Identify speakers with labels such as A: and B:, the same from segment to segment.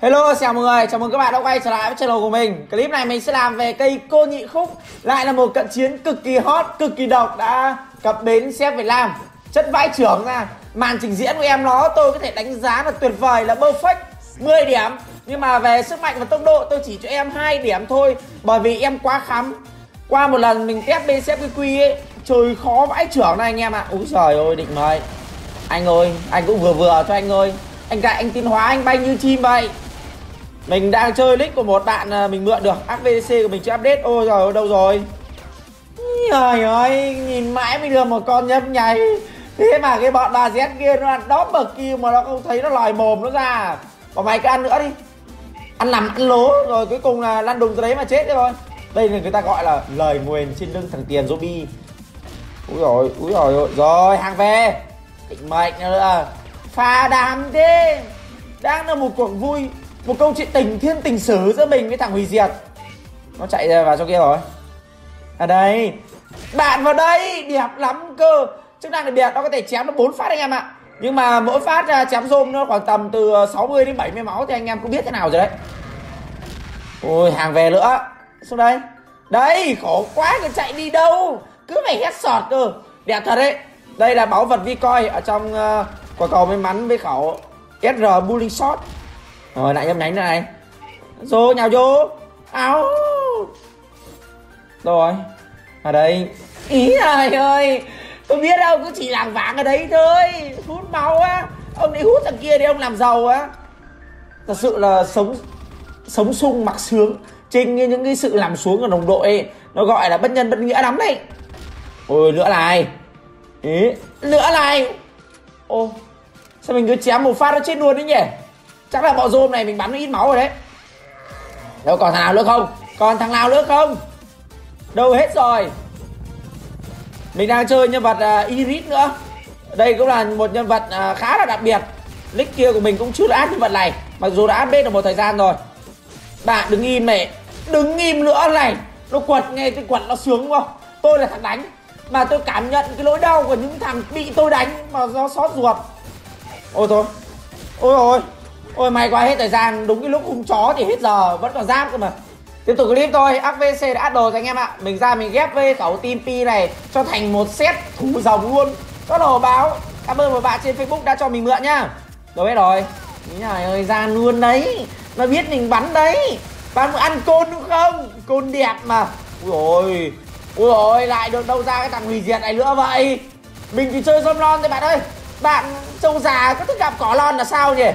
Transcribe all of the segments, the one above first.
A: Hello, chào mọi người, chào mừng các bạn đã quay trở lại với channel của mình. Clip này mình sẽ làm về cây cô nhị khúc. Lại là một cận chiến cực kỳ hot, cực kỳ độc đã cập bến xếp Việt Nam. Chất vãi trưởng ra Màn trình diễn của em nó tôi có thể đánh giá là tuyệt vời là perfect. 10 điểm. Nhưng mà về sức mạnh và tốc độ tôi chỉ cho em 2 điểm thôi. Bởi vì em quá khắm Qua một lần mình test bên xếp cái quy ấy Trời khó vãi trưởng này anh em ạ. À. Úi trời ơi định mời. Anh ơi, anh cũng vừa vừa cho anh ơi. Anh gại anh tiến hóa anh bay như chim vậy mình đang chơi nick của một bạn à, mình mượn được. AVC của mình chưa update. Ôi rồi đâu rồi? Trời ơi, nhìn mãi mới được một con nhấp nháy. Thế mà cái bọn bà Z kia nó ăn đóp bậc kia mà nó không thấy nó lòi mồm nó ra. Bỏ mày cứ ăn nữa đi. Ăn nằm, ăn lố. Rồi cuối cùng là lăn đùng từ đấy mà chết thôi. Đây là người ta gọi là lời nguyền trên lưng thằng tiền zombie úi rồi úi rồi rồi, hàng về. Định mệnh nữa. Pha đàm thế. Đang là một cuộc vui một câu chuyện tình thiên tình sử giữa mình với thằng hủy diệt. Nó chạy ra vào trong kia rồi. À đây. Bạn vào đây đẹp lắm cơ. Chức năng đặc biệt nó có thể chém nó bốn phát anh em ạ. Nhưng mà mỗi phát ra chém zoom nó khoảng tầm từ ờ, 60 đến 70 máu thì anh em cũng biết thế nào rồi đấy. Ôi hàng về nữa. Xuống đây. Đây khổ quá còn chạy đi đâu? Cứ phải hét sọt cơ. Đẹp thật đấy. Đây là báu vật vi coi ở trong uh, quả cầu may mắn với khẩu SR Bullying Shot rồi lại em nhánh này. Vô nhào vô. Áo. Rồi. Ở đây. Ý trời ơi. Tôi biết đâu cứ chỉ làng vàng ở đấy thôi. Hút máu á. Ông ấy hút thằng kia đi ông làm giàu á. Thật sự là sống Sống sung mặc sướng. Trên những cái sự làm xuống của đồng đội ấy, Nó gọi là bất nhân bất nghĩa lắm đấy. Ôi nữa này. Ý Nữa này. Ô Sao mình cứ chém một phát nó chết luôn đấy nhỉ? Chắc là bộ zoom này mình bắn nó ít máu rồi đấy. Đâu còn thằng nào nữa không? Còn thằng nào nữa không? Đâu hết rồi. Mình đang chơi nhân vật uh, Iris nữa. Đây cũng là một nhân vật uh, khá là đặc biệt. Nick kia của mình cũng chưa đã nhân vật này mặc dù đã update được một thời gian rồi. Bạn đứng im mẹ đứng im nữa này. Nó quật nghe cái quật nó sướng đúng không? Tôi là thằng đánh mà tôi cảm nhận cái nỗi đau của những thằng bị tôi đánh mà do sót ruột. Ôi thôi ôi ôi. Ôi, may quá, hết thời gian. Đúng cái lúc hung chó thì hết giờ, Vẫn còn giáp cơ mà. Tiếp tục clip thôi. Avc đã đồ rồi anh em ạ. Mình ra mình ghép với khẩu team P này Cho thành một set thủ rồng luôn. Có đồ báo. Cảm ơn một bạn trên Facebook đã cho mình mượn nhá. Rồi hết rồi. Trời ơi ra luôn đấy. Nó biết mình bắn đấy. Bạn muốn ăn côn đúng không? Côn đẹp mà. Ui ôi Ui ôi lại được đâu ra cái thằng hủy diệt này nữa vậy? Mình chỉ chơi zombie lon thôi bạn ơi. Bạn trâu già có thích gặp cỏ lon là sao nhỉ?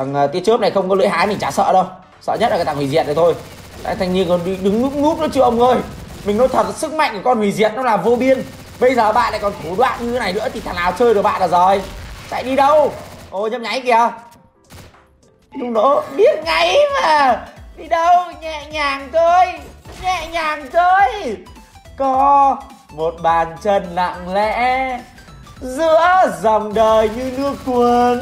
A: Thằng ờ, tia chớp này không có lưỡi hái mình chả sợ đâu. Sợ nhất là cái thằng hủy diệt này thôi. Đấy, thanh niên còn đi đứng núp núp nữa chưa ông ơi. Mình nói thật sức mạnh của con hủy diệt nó là vô biên. Bây giờ bạn lại còn thủ đoạn như thế này nữa thì thằng nào chơi được bạn là rồi chạy đi đâu? Ôi nhấp nháy kìa. Đúng đó biết ngay mà. Đi đâu? Nhẹ nhàng thôi. Nhẹ nhàng thôi. Có một bàn chân lặng lẽ giữa dòng đời như nước cuốn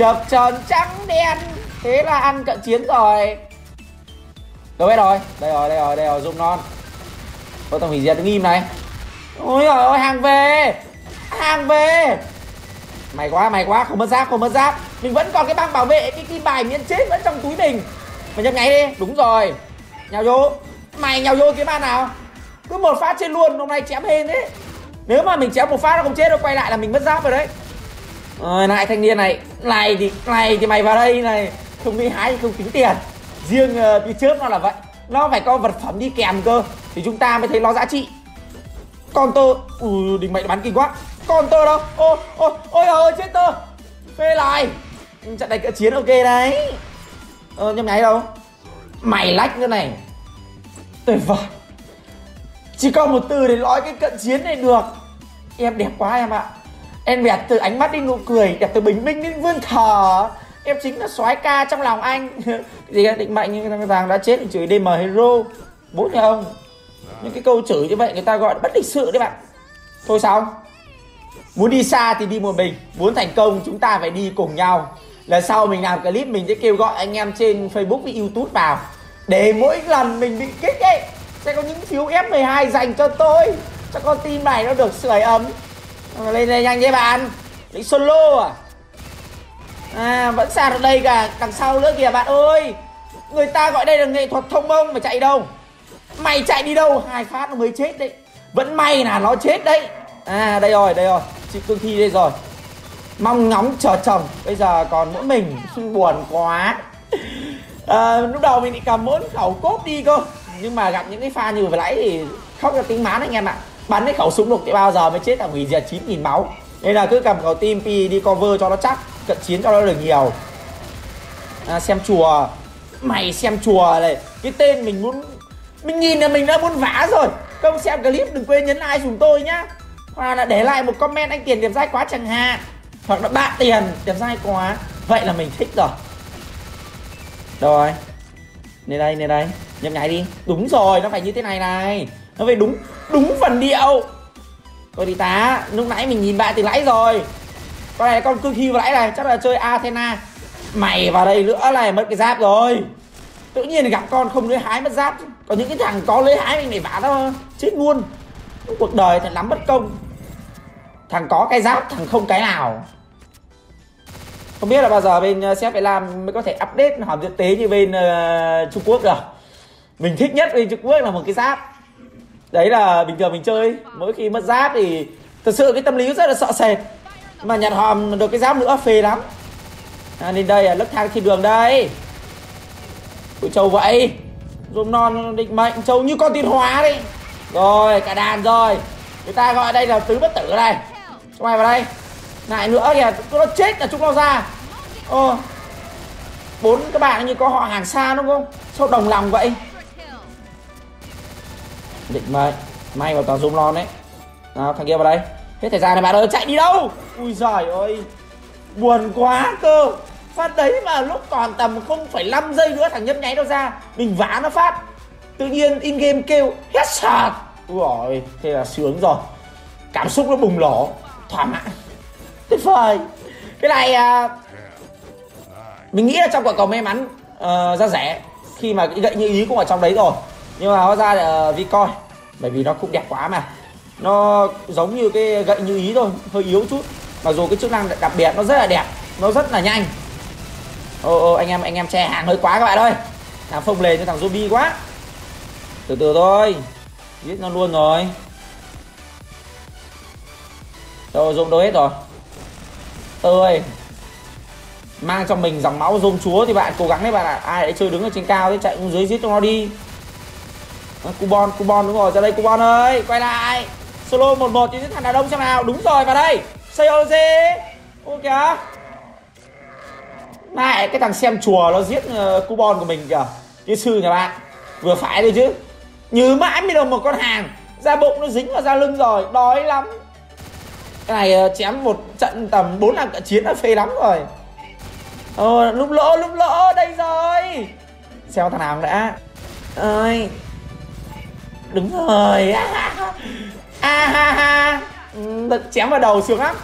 A: chập tròn trắng đen. Thế là ăn cận chiến rồi. Đâu hết rồi. Đây rồi đây rồi đây rồi dung non. Có thằng hủy diệt đứng im này. Ôi trời ơi, hàng về. Hàng về. Mày quá mày quá, không mất giáp, không mất giáp. Mình vẫn còn cái băng bảo vệ, cái kim bài miễn chết vẫn trong túi mình. Mày nhấp nháy đi, đúng rồi. Nhào vô. Mày nhào vô cái ban nào? Cứ một phát trên luôn, hôm nay chém hên đấy nếu mà mình chém một phát nó không chết đâu quay lại là mình mất giáp rồi đấy rồi lại thanh niên này. Này thì này thì mày vào đây này. Không đi hái không tính tiền. Riêng uh, đi trước nó là vậy. Nó phải có vật phẩm đi kèm cơ thì chúng ta mới thấy nó giá trị. Con tơ ui đỉnh mày bắn kinh quá. Con tơ đâu? Ô ô ôi ôi chết tơ. Phê lại. Trận này cận chiến ok đấy. Ờ nhầm nháy đâu? Mày lách nữa này. Tuyệt vời. Chỉ có một từ để nói cái cận chiến này được. Em đẹp quá em ạ. Em đẹp từ ánh mắt đến nụ cười, Đẹp từ bình minh đến vươn thở Em chính là soái ca trong lòng anh. Gì định mệnh nhưng thằng vàng đã chết thì chửi DM Hero Bố nhà ông, Những cái câu chửi như vậy người ta gọi là bất lịch sự đấy bạn. Thôi xong Muốn đi xa thì đi một mình. Muốn thành công, chúng ta phải đi cùng nhau. Lần sau mình làm clip, mình sẽ kêu gọi anh em trên Facebook và Youtube vào. Để mỗi lần mình bị kích ấy, Sẽ có những phiếu F12 dành cho tôi. Cho con tim này nó được sưởi ấm lên đây nhanh với bạn. Định solo à? À vẫn xa ở đây cả đằng sau nữa kìa bạn ơi. Người ta gọi đây là nghệ thuật thông mông mà chạy đâu. Mày chạy đi đâu? Hai phát nó mới chết đấy. Vẫn may là nó chết đấy. À đây rồi đây rồi. Chị cương thi đây rồi. Mong ngóng chờ chồng. Bây giờ còn mỗi mình buồn quá. À, lúc đầu mình định cầm mỗi khẩu cốt đi cơ. Nhưng mà gặp những cái pha như vừa nãy thì khóc ra tính mán anh em ạ bắn cái khẩu súng được thì bao giờ mới chết là hủy diệt chín nghìn máu. Nên là cứ cầm khẩu tim pi đi cover cho nó chắc cận chiến cho nó được nhiều. À, xem chùa. Mày xem chùa này cái tên mình muốn mình nhìn là mình đã muốn vã rồi. Không xem clip đừng quên nhấn like dùm tôi nhá. Hoặc là để lại một comment anh tiền đẹp dai quá chẳng hạn. Hoặc là bạn tiền đẹp dai quá. Vậy là mình thích rồi. Rồi. Lên đây lên đây. Nhấp nháy đi. Đúng rồi nó phải như thế này này nó phải đúng đúng phần điệu. Rồi thì tá lúc nãy mình nhìn bạn từ nãy rồi. Con này con cương thi vừa nãy này chắc là chơi athena. Mày vào đây nữa này mất cái giáp rồi. Tự nhiên gặp con không lấy hái mất giáp. Còn những cái thằng có lấy hái mình để vả nó chết luôn. Cuộc đời thật lắm bất công. Thằng có cái giáp thằng không cái nào. Không biết là bao giờ bên sẽ sếp phải làm mới có thể update hòm thực tế như bên uh, Trung Quốc được. Mình thích nhất bên Trung Quốc là một cái giáp đấy là bình thường mình chơi. Mỗi khi mất giáp thì thật sự cái tâm lý rất là sợ sệt. Mà nhặt hòm được cái giáp nữa phê lắm. À, nên đây là lớp thang thiên đường đây. Ôi trâu vậy. Rôm non định mệnh trâu như con tiên hóa đi Rồi cả đàn rồi. Người ta gọi đây là tứ bất tử này. Chúng mày vào đây. Lại nữa kìa Nó chết là chúng nó ra. Ồ Bốn các bạn như có họ hàng xa đúng không? Sao đồng lòng vậy? Định mệnh May mà toàn zoom non đấy. Nào thằng kia vào đây. Hết thời gian này bạn ơi chạy đi đâu? Ui giời ơi Buồn quá cơ. Phát đấy mà lúc còn tầm 0,5 giây nữa thằng nhấp nháy nó ra. Mình vá nó phát. Tự nhiên in game kêu hết sạt Ui rồi thế là sướng rồi. Cảm xúc nó bùng nổ. Thỏa mãn. Tuyệt vời Cái này à, Mình nghĩ là trong quả cầu may mắn uh, ra rẻ. Khi mà gậy như ý cũng ở trong đấy rồi. Nhưng mà hóa ra là uh, Bởi vì nó cũng đẹp quá mà. Nó giống như cái gậy như ý thôi Hơi yếu chút. Mặc dù cái chức năng đặc biệt nó rất là đẹp Nó rất là nhanh. Ô ô anh em anh em che hàng hơi quá các bạn ơi. Làm phông lề cho thằng zombie quá. Từ từ thôi giết nó luôn rồi. Đâu dùng đâu hết rồi? Ơi mang cho mình dòng máu dông chúa thì bạn cố gắng đấy bạn ạ. Ai để chơi đứng ở trên cao đấy, chạy xuống dưới giết cho nó đi. Ờ, cubon cubon đúng rồi ra đây cubon ơi. Quay lại. Solo một một chứ thằng đàn đông xem nào. Đúng rồi vào đây. Sayoji ô kìa. Mẹ cái thằng xem chùa nó giết ờ, uh, coupon của mình kìa. Kỹ sư nhà bạn. Vừa phải thôi chứ. Như mãi mới được một con hàng. Da bụng nó dính vào da lưng rồi. Đói lắm. Cái này uh, chém một trận tầm 4 năm trận chiến là phê lắm rồi. Ờ lúc lỗ lúc lỗ. Đây rồi. Xem thằng nào đã. Ơi. Đúng rồi. À ha ha. Ừ, Đập Chém vào đầu sướng lắm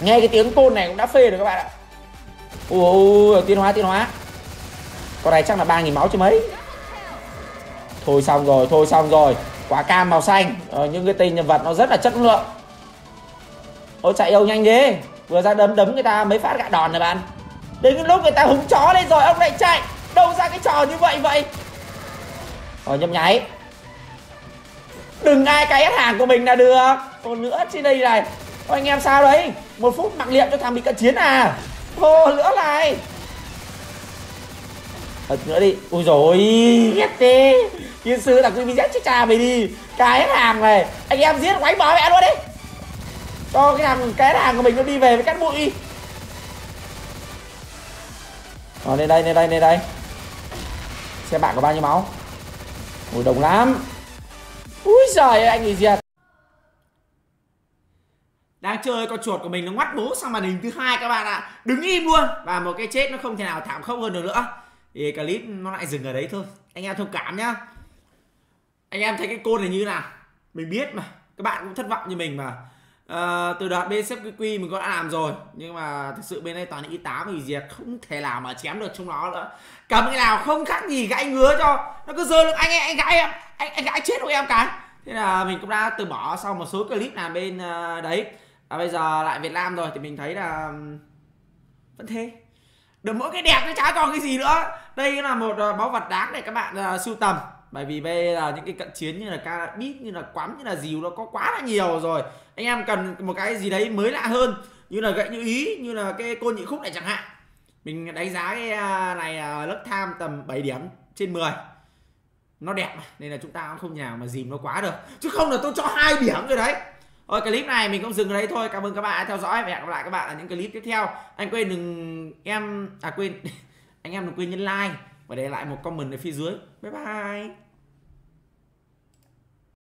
A: Nghe cái tiếng côn này cũng đã phê rồi các bạn ạ. Ui tiến hóa tiến hóa. Con này chắc là ba nghìn máu chứ mấy. Thôi xong rồi thôi xong rồi. Quả cam màu xanh. Ờ, những cái tên nhân vật nó rất là chất lượng. Ôi chạy yêu nhanh thế? Vừa ra đấm đấm người ta mấy phát gạ đòn này bạn. Đến cái lúc người ta húng chó lên rồi ông lại chạy. Đâu ra cái trò như vậy vậy? Ờ nhấp nháy đừng ai cái hàng của mình là được. Còn nữa trên đây này. Ô, anh em sao đấy? Một phút mặc liệm cho thằng bị cận chiến à? Ô nữa này Thật nữa đi. Ui rồi ghét thế. Kiến sư là cái video chết cha mày đi. Cái hàng này. Anh em giết quánh bỏ mẹ luôn đi. Cho cái hàng cái hàng của mình nó đi về với cát bụi. Ờ, rồi lên đây lên đây lên đây. Xem bạn có bao nhiêu máu? Ui đồng lắm. Úi giời anh ấy diệt đang chơi con chuột của mình nó ngoắt bố sang màn hình thứ hai các bạn ạ. Đứng im luôn. Và một cái chết nó không thể nào thảm khốc hơn được nữa. Thì clip nó lại dừng ở đấy thôi. Anh em thông cảm nhá. Anh em thấy cái côn này như nào? Mình biết mà. Các bạn cũng thất vọng như mình mà à, từ đoạn bên xếp quy mình có đã làm rồi nhưng mà thực sự bên đây toàn y tá vì diệt không thể nào mà chém được trong nó nữa. Cầm cái nào không khác gì gãy ngứa cho nó cứ rơi được anh anh gãy em anh anh gãy chết của em cái thế là mình cũng đã từ bỏ sau một số clip làm bên uh, đấy. À, bây giờ lại Việt Nam rồi thì mình thấy là vẫn thế. Được mỗi cái đẹp cái chả còn cái gì nữa. Đây là một uh, báu vật đáng để các bạn uh, sưu tầm bởi vì bây giờ những cái cận chiến như là carabit như là quắm, như là dìu nó có quá là nhiều rồi anh em cần một cái gì đấy mới lạ hơn, như là gậy như ý, như là cái côn nhị khúc này chẳng hạn mình đánh giá cái à, này à, lớp tham tầm 7 điểm trên 10 nó đẹp nên là chúng ta cũng không nhào mà dìm nó quá được chứ không là tôi cho hai điểm rồi đấy Thôi, clip này mình cũng dừng ở đây thôi. Cảm ơn các bạn đã theo dõi và hẹn gặp lại các bạn ở những clip tiếp theo. Anh quên đừng em à quên anh em đừng quên nhấn like và để lại một comment ở phía dưới. Bye bye.